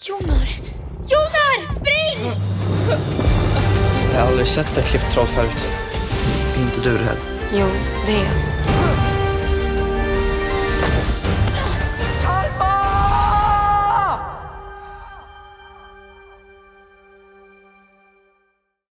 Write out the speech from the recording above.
Jonar! Jonar! Spring! Jag har aldrig sett ett klippt troll förut. Är inte du rädd? Jo, det är jag.